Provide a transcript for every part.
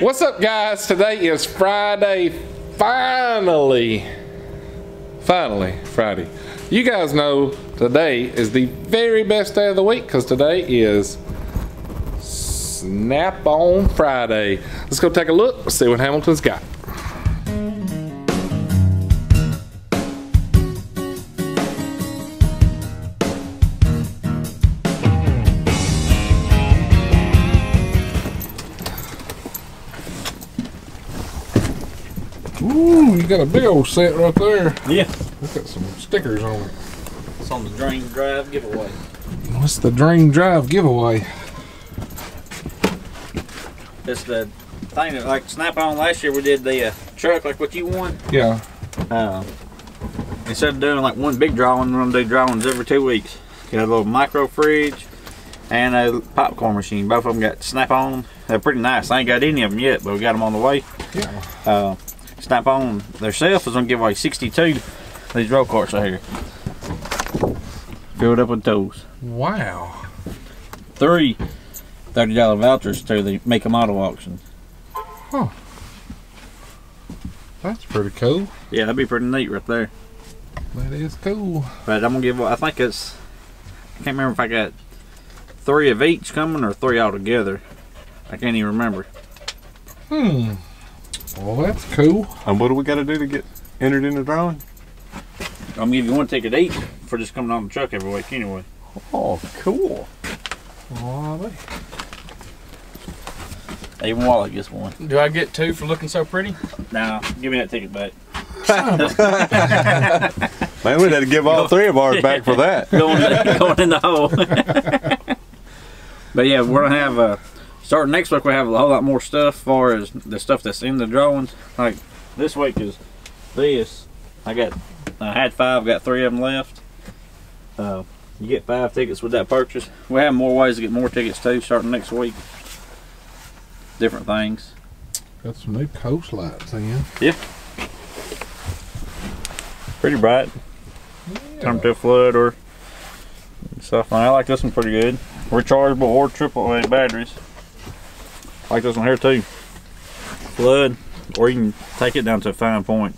What's up, guys? Today is Friday. Finally, finally, Friday. You guys know today is the very best day of the week because today is Snap on Friday. Let's go take a look, see what Hamilton's got. Ooh, you got a big old set right there. Yeah. Look at some stickers on it. It's on the Drain Drive giveaway. What's the Drain Drive giveaway? It's the thing that, like, Snap On last year, we did the uh, truck, like what you won. Yeah. Uh, instead of doing like one big drawing, we're gonna do drawings every two weeks. Got a little micro fridge and a popcorn machine. Both of them got Snap On. They're pretty nice. I ain't got any of them yet, but we got them on the way. Yeah. Uh, Snap On themselves is gonna give away 62 these roll carts right here. Filled up with toes. Wow. Three $30 vouchers to the Make a Model auction. Huh. That's pretty cool. Yeah, that'd be pretty neat right there. That is cool. But I'm gonna give. I think it's. I can't remember if I got three of each coming or three all together. I can't even remember. Hmm. Well, that's cool. And what do we got to do to get entered in the drawing? I'm gonna give you one ticket each for just coming on the truck every week anyway. Oh, cool. Golly. Even Wally gets one. Do I get two for looking so pretty? Nah, give me that ticket back. Man, we'd have to give all three of ours back for that. going, going in the hole. but yeah, we're gonna have uh, starting next week. We have a whole lot more stuff. As far as the stuff that's in the drawings, like this week is this. I got, I had five, got three of them left. Uh, you get five tickets with that purchase. We have more ways to get more tickets too, starting next week. Different things. Got some new coast lights in. Yep. Pretty bright. Turn to a flood or stuff. I like this one pretty good. Rechargeable or triple A batteries. I like this one here too. Flood, or you can take it down to a fine point.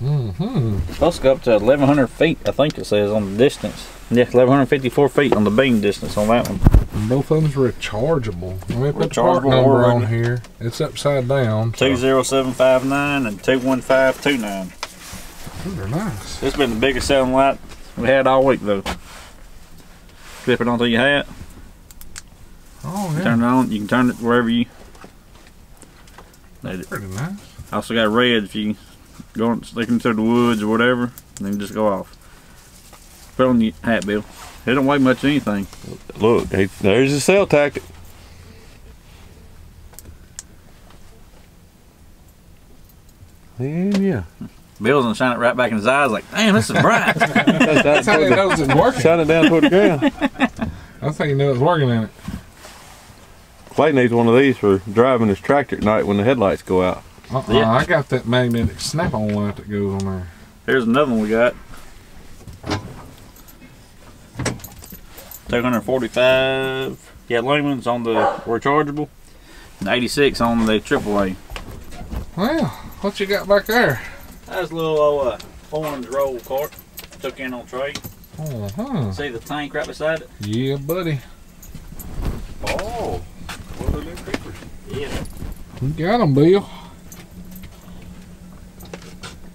Mm-hmm. Supposed to go up to 1,100 feet, I think it says on the distance. Yeah, 1,154 feet on the beam distance on that one. And both of them's rechargeable. Let me put the part Rechargeable number or- on here. It's upside down. so- 20759 and 21529. Those are nice. This has been the biggest selling light we had all week though. Clip it onto your hat. Oh, yeah. Turn it on. You can turn it wherever you. Need it. Pretty nice. Also got red if you go and stick into the woods or whatever, and then just go off. Put on your hat, Bill. It don't weigh much anything. Look, hey, there's the sell tactic. And yeah. Bill's gonna shine it right back in his eyes, like, damn, this is bright. That's how he knows it's working. Shine it down toward the ground. That's how you know it's working in it. Clay needs one of these for driving his tractor at night when the headlights go out. Uh-uh, Yeah. I got that magnetic snap-on light that goes on there. Here's another one we got. 245 yeah, lumens on the rechargeable, and 86 on the AAA. Well, what you got back there? That's a little old, uh, orange roll cart. Took in on trade. Uh-huh. See the tank right beside it? Yeah, buddy. Oh. What are them creepers? Yeah. You got 'em, Bill.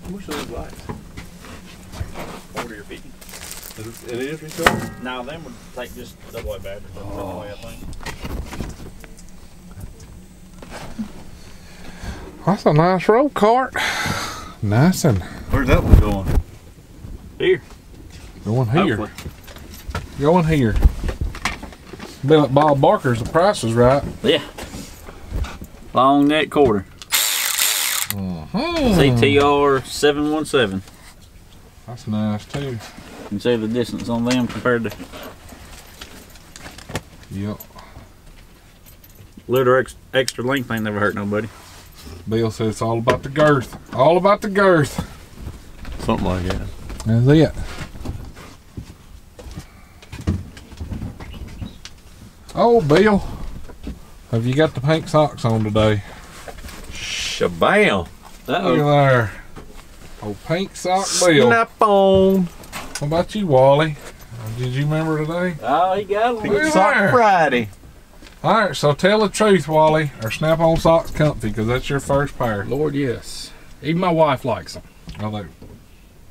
What's those lights? 40 or 50. It is rechargeable? Now them would take just double A battery, double Oh. A, I think. That's a nice roll cart. Nice and Where's that one going? Here. going here. Hopefully. Going here. Be like Bob Barker's, the price is right. Yeah. Long neck quarter. Hmm. CTR 717. That's nice too. You can see the distance on them compared to Yep. little ex- extra length ain't never hurt nobody. Bill says it's all about the girth. All about the girth. Something like that. That's it. Oh, Bill. Have you got the pink socks on today? Shabam. Uh Look at oh. there. Oh, pink sock Bill. Snap on. What about you, Wally? Did you remember today? Oh, he got one. Look at Sock there. Friday. All right, so tell the truth, Wally. Are snap-on socks comfy? Because that's your first pair. Lord, yes. Even my wife likes them. Are they?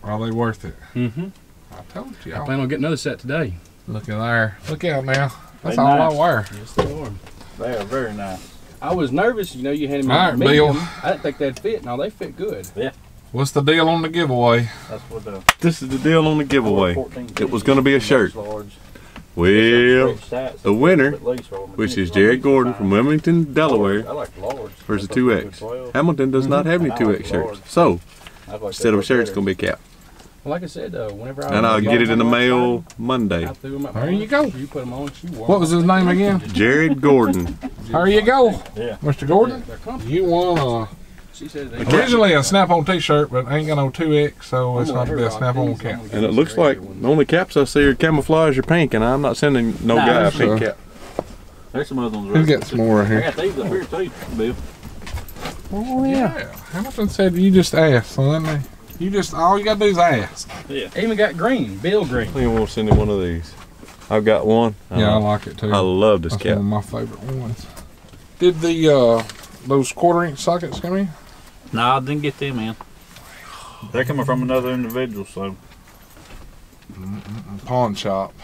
Are they worth it? Mm-hmm. I told you. I plan on getting another set today. Look at there. Look out now. That's They all nice. I wear. Yes, they are. They are very nice. I was nervous, you know, you had me All right, medium. Bill. I didn't think they'd fit. No, they fit good. Yeah. What's the deal on the giveaway? That's what the This is the deal on the giveaway. It was gonna be a shirt. Large. Well, the winner, at least for them. which is Jared Gordon from Wilmington, Delaware, I like large. versus I thought they 2X. Hamilton does not have any 2X shirts. So, instead of a shirt, it's going to be a cap. Well, like I said, though, whenever I And I'll get it in the mail them Monday. I threw them out There you go. You put them on. You What was his name again? Jared Gordon. There you go, Yeah. Mr. Gordon. They're comfy. You won She said a, originally a snap-on T-shirt, but ain't got no 2X, so it's I'm not gonna the rock best snap-on cap. And it looks like the only caps I see are camouflage or pink, and I'm not sending no Nah, guy a pink true. cap. There's some other ones. Who's right got some more I here? got these up here too, Bill. Oh yeah. Hamilton said you just asked, so then they, you just all you gotta do is ask. Yeah. Even got green, Bill green. I think I want to send him one of these. I've got one. Yeah, I Uh, like it too. I love this That's cap. one of my favorite ones. Did the uh those quarter inch sockets come in? No, I didn't get them in. They're coming from another individual, so Pawn shop.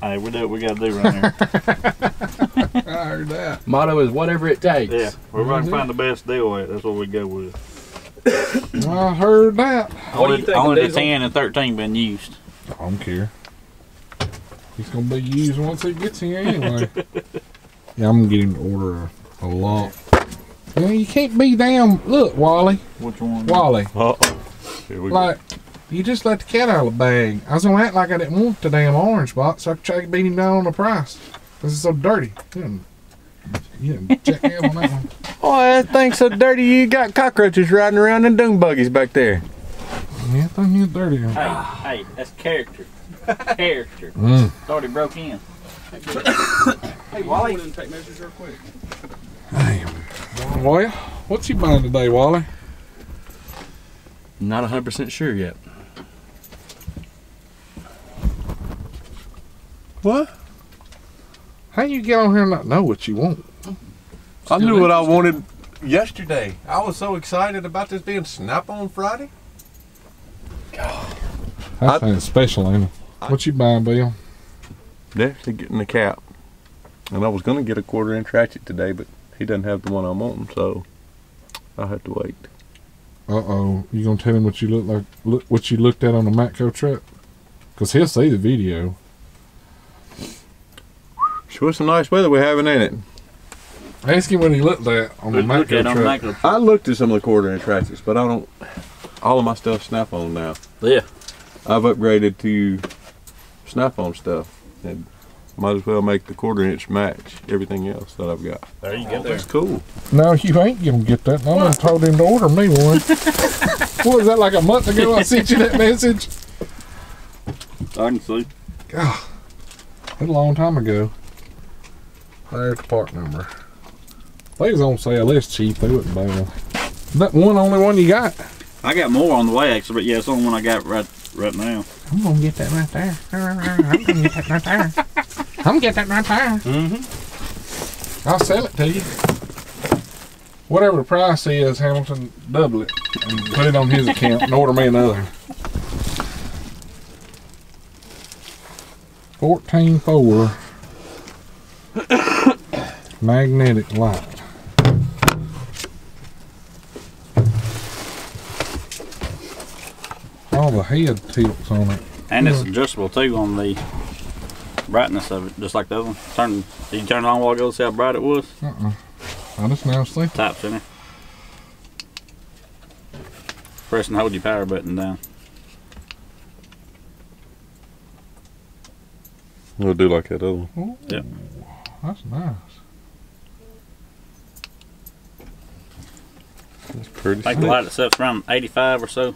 hey, we do what we got to do right here. I heard that. Motto is whatever it takes. yeah, we're going Mhm. to find the best deal at. That's what we go with. I heard that. What do only you think, only the Diesel? 10 and 13 been used. I don't care. He's gonna be used once it gets here anyway. yeah, I'm gonna get him to order a, a lot. Yeah, you can't be damn. Look, Wally, Which one? Wally. Uh-oh. Here we go. Like, you just let the cat out of the bag. I was gonna act like I didn't want the damn orange box, so I could try to beat him down on the price. This is so dirty. You didn't, you didn't check me out on that one. Oh, that thing's so dirty you got cockroaches riding around in doom buggies back there. Yeah, I think you're dirty. Hey, hey, that's character. character. Mm. Already broke in. Hey, Wally. didn't take measures real quick. Hey, Wally, what's you buying today, Wally? Not 100% sure yet. What? How you get on here and not know what you want? I knew what I wanted yesterday. I was so excited about this being Snap on Friday. That I- sounds special, ain't it? What you buying, Bill? Definitely getting the cap. And I was going to get a quarter inch ratchet today, but he doesn't have the one I'm wanting, so I'll have to wait. Uh oh, you gonna tell him what you look like? Look what you looked at on the Matco trip? Cause he'll see the video. Sure, some nice weather we're having, ain't it? Ask him what he looked at on the Look, look at them truck. like I looked at some of the quarter inch ratchets, but I don't. All of my stuff snap on now. Yeah. I've upgraded to snap on stuff, and might as well make the quarter inch match everything else that I've got. There you go. There. That's cool. No, you ain't gonna get that. I done told him to order me one. what was that like a month ago? I sent you that message. I can see. God, that's a long time ago. There's the part number. They was on sale. It's cheap. They wouldn't buy them. That one only one you got. I got more on the way actually, but yeah, it's the only one I got right right now. I'm gonna get that right there. I'm gonna get that right there. I'm gonna get that right there. Mm-hmm. I'll sell it to you. Whatever the price is, Hamilton, double it and put it on his account and order me another. Fourteen four magnetic light. All the head tilts on it. And it's adjustable too on the brightness of it, just like the other one. Turn, did you turn it on a while ago to see how bright it was? Uh-uh. I just now see. Taps in there. Press and hold your power button down. We'll do like that other one. Ooh, Yeah. That's nice. That's pretty I think the slick. light itself's around 85 or so.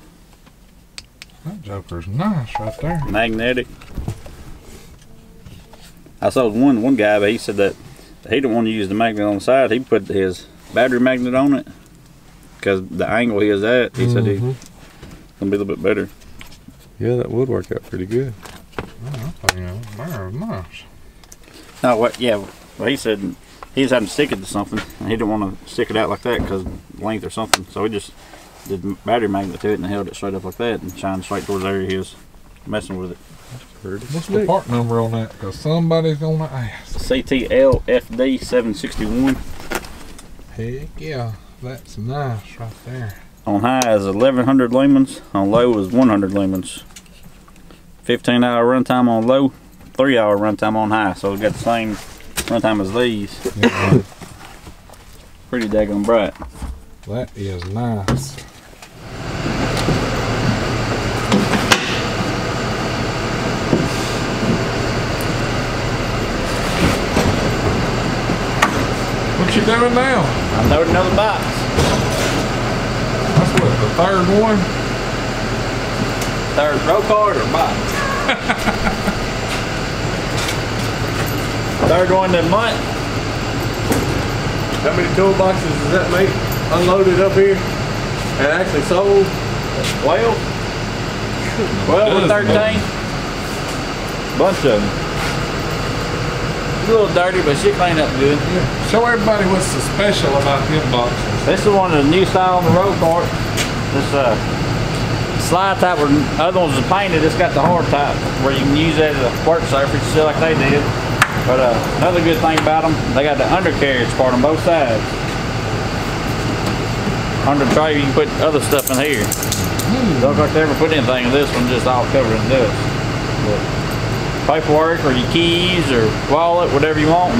That joker's nice right there. magnetic. I saw one one guy, but he said that he didn't want to use the magnet on the side. He put his battery magnet on it because the angle he is at. He said Mhm. he gonna be a little bit better. Yeah, that would work out pretty good. nice. No, what? Yeah, well, he said he was having to stick it to something, and he didn't want to stick it out like that because length or something. So he just did battery magnet to it and held it straight up like that and shined straight towards the area he was messing with it. Pretty What's the part number on that? Because somebody's gonna ask. CTLFD 761. Heck yeah, that's nice right there. On high is 1100 lumens. On low is 100 lumens. 15 hour runtime on low, 3 hour runtime on high. So we got the same runtime as these. Yeah, Pretty daggone bright. that is nice. What you doing now? I'm loading another box. That's what, the third one? Third row card or box? Third one in a month. How many toolboxes does that make unloaded up here and actually sold? 12? 12 or 13? Bunch of them. A little dirty, but she clean up good. Yeah. Show everybody what's so special about them boxes. This is one of the new style on the roll cart. This uh, slide type where other ones are painted. It's got the hard type where you can use that as a work surface, just like they did. But uh, another good thing about them, they got the undercarriage part on both sides. Under the tray, you can put other stuff in here. Don't like they ever put anything in this one, just all covered in dust. But paperwork or your keys or wallet, whatever you want.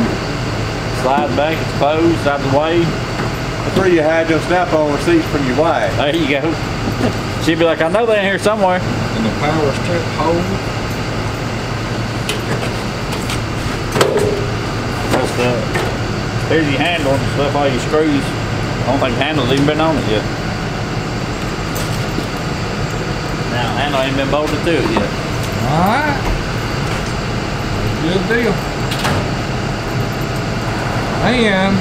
Slide back, it's closed, out the way. That's where you hide your snap-on receipts from your wife. There you go. She'd be like, I know they're in here somewhere. And the power strip hole. That's the, here's your handle and stuff, all your screws. I don't think the handle's even been on it yet. Now, the handle ain't been bolted to it yet. Alright. Good deal. And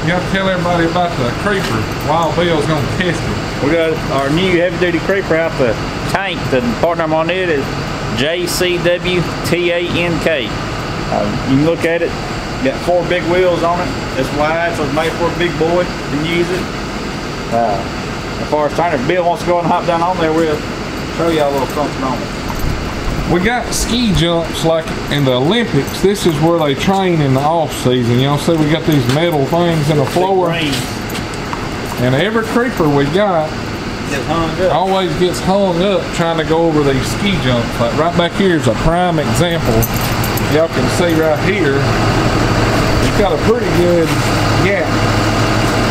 you got to tell everybody about the creeper. Wild Bill's gonna test it. We got our new heavy duty creeper out the tank. The part number on it is JCWTANK. Uh, you can look at it. Got four big wheels on it. It's wide, so it's made for a big boy to use it. Uh, as far as trying, if Bill wants to go and hop down on there, we'll show y'all a little something on it. We got ski jumps like in the Olympics. This is where they train in the off season. Y'all see we got these metal things in the floor. And every creeper we got up. always gets hung up trying to go over these ski jumps. Like right back here is a prime example. Y'all can see right here, it's got a pretty good gap.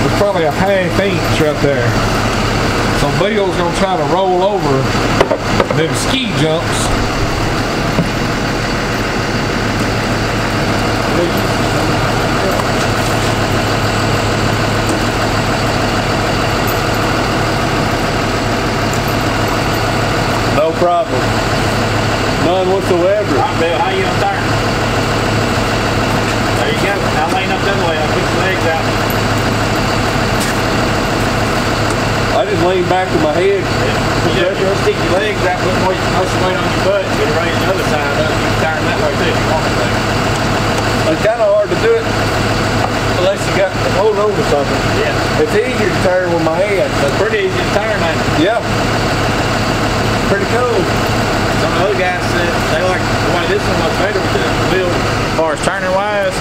It's probably a half inch right there. So Bill's gonna try to roll over them ski jumps. No problem. None whatsoever. All right, Bill, how you gonna turn? There you go. Now lean up that way. I'll legs out. I just lean back with my head. You just, just stick your legs out, put more most weight on your butt, get it the other side up. You can turn that way too if you want to. It's kind of hard to do it unless you got to hold on to something. Yeah. It's easier to turn with my hand. It's pretty easy to turn, man. Yeah. Pretty cool. Some of the other guys said they like the way this one was better with the wheel as far as turning wise.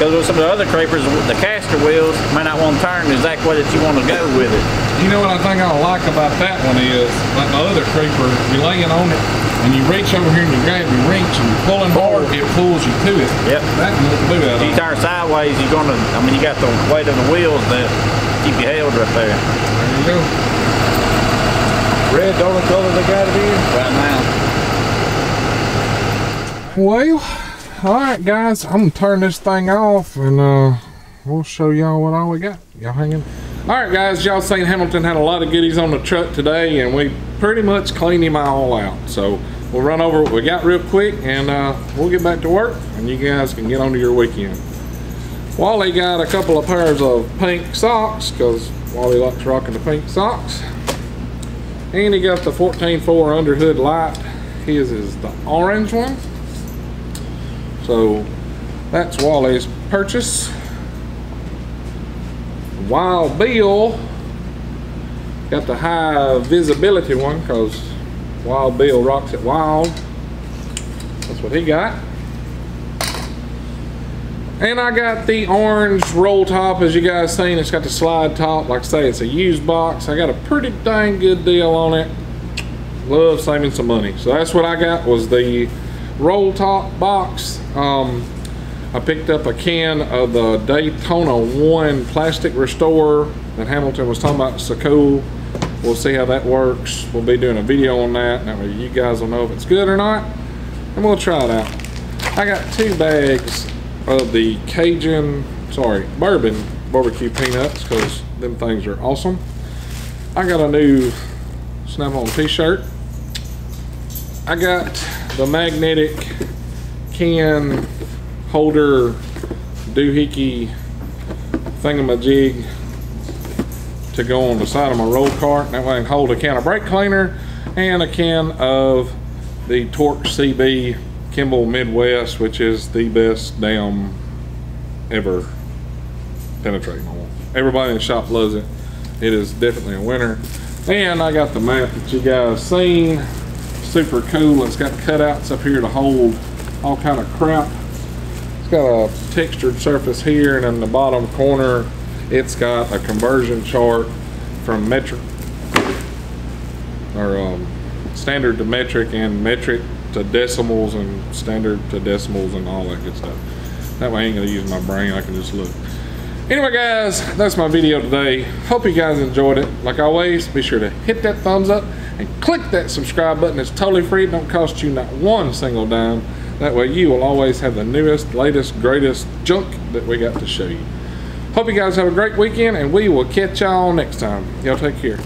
Because with some of the other creepers, the caster wheels may not want to turn the exact way that you want to go with it. You know what I think I like about that one is, like my other creeper, you're laying on it and you reach over here and you grab your wrench and you're pulling hard, it pulls you to it. Yep. That can do that. If you turn sideways, you're gonna. I mean, you got the weight of the wheels that keep you held right there. There you go. Red donut color they got it in. Right now. Well, all right, guys, I'm gonna turn this thing off and uh, we'll show y'all what all we got. Y'all hanging. All right, guys, y'all seen Hamilton had a lot of goodies on the truck today, and we pretty much cleaned him all out. So we'll run over what we got real quick, and uh, we'll get back to work, and you guys can get on to your weekend. Wally got a couple of pairs of pink socks because Wally likes rocking the pink socks. And he got the 14.4 underhood light. His is the orange one. So that's Wally's purchase. Wild Bill got the high visibility one because Wild Bill rocks it wild. That's what he got. And I got the orange roll top, as you guys seen. It's got the slide top. Like I say, it's a used box. I got a pretty dang good deal on it. Love saving some money. So that's what I got was the roll top box. Um, I picked up a can of the Daytona 1 plastic restorer that Hamilton was talking about. So cool. We'll see how that works. We'll be doing a video on that. That way you guys will know if it's good or not. And we'll try it out. I got two bags of the Cajun, sorry, bourbon barbecue peanuts because them things are awesome. I got a new Snap-on t-shirt. I got the magnetic can holder doohickey thingamajig to go on the side of my roll cart. That way I can hold a can of brake cleaner and a can of the Torque CB Kimball Midwest, which is the best damn ever penetrating on. Everybody in the shop loves it. It is definitely a winner. And I got the map that you guys seen. Super cool. It's got cutouts up here to hold all kind of crap. It's got a textured surface here and in the bottom corner it's got a conversion chart from metric or um, standard to metric and metric to decimals and standard to decimals and all that good stuff. That way I ain't gonna use my brain, I can just look. Anyway guys, that's my video today. Hope you guys enjoyed it. Like always, be sure to hit that thumbs up and click that subscribe button. It's totally free, it don't cost you not one single dime. That way you will always have the newest, latest, greatest junk that we got to show you. Hope you guys have a great weekend and we will catch y'all next time. Y'all take care.